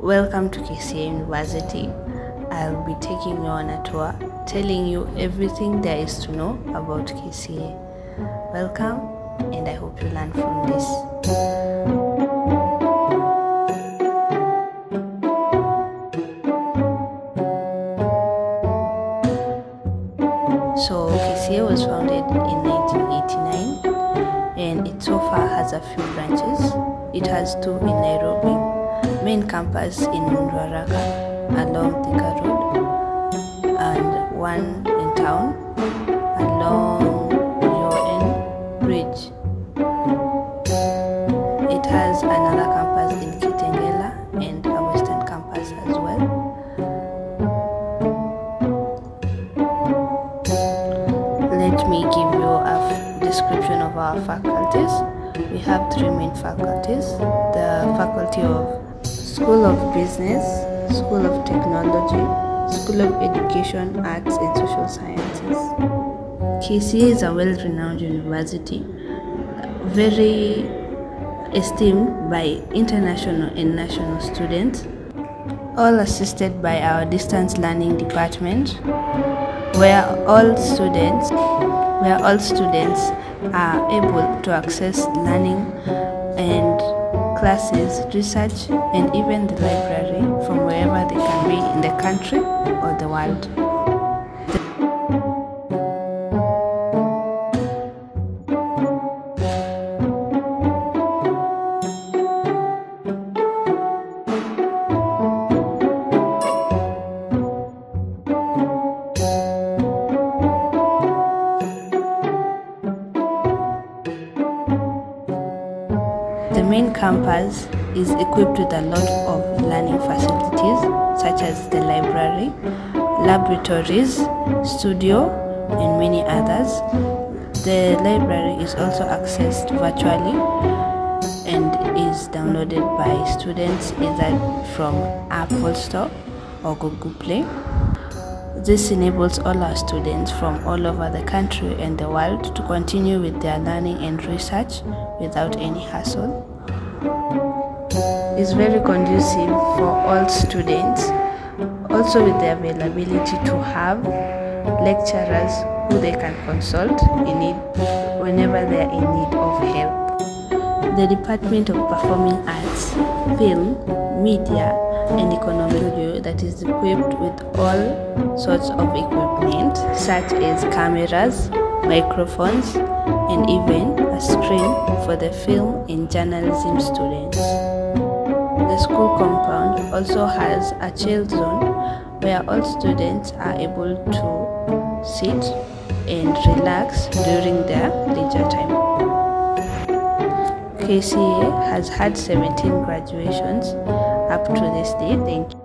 Welcome to KCA University. I'll be taking you on a tour, telling you everything there is to know about KCA. Welcome, and I hope you learn from this. So, KCA was founded in 1989 and it so far has a few branches. It has two in Nairobi, main campus in Ruaraka along Thika Road, and one in town along UN Bridge. It has another campus in Kitengela and a western campus as well. Let me give you a description of our faculties. We have three main faculties the Faculty of School of Business, School of Technology, School of Education, Arts, and Social Sciences. KCA is a well renowned university, very esteemed by international and national students, all assisted by our distance learning department where all students where all students are able to access learning and classes, research, and even the library from wherever they can be in the country or the world. The main campus is equipped with a lot of learning facilities such as the library, laboratories, studio, and many others. The library is also accessed virtually and is downloaded by students either from Apple Store or Google Play. This enables all our students from all over the country and the world to continue with their learning and research without any hassle. It's very conducive for all students, also with the availability to have lecturers who they can consult in need whenever they are in need of help. The Department of Performing Arts, Film, Media, and Economic Studio that is equipped with all sorts of equipment such as cameras, microphones, and even a screen for the film and journalism students. The school compound also has a chill zone where all students are able to sit and relax during their leisure time. KCA has had 17 graduations up to this day. Thank you.